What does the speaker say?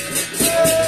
Yeah.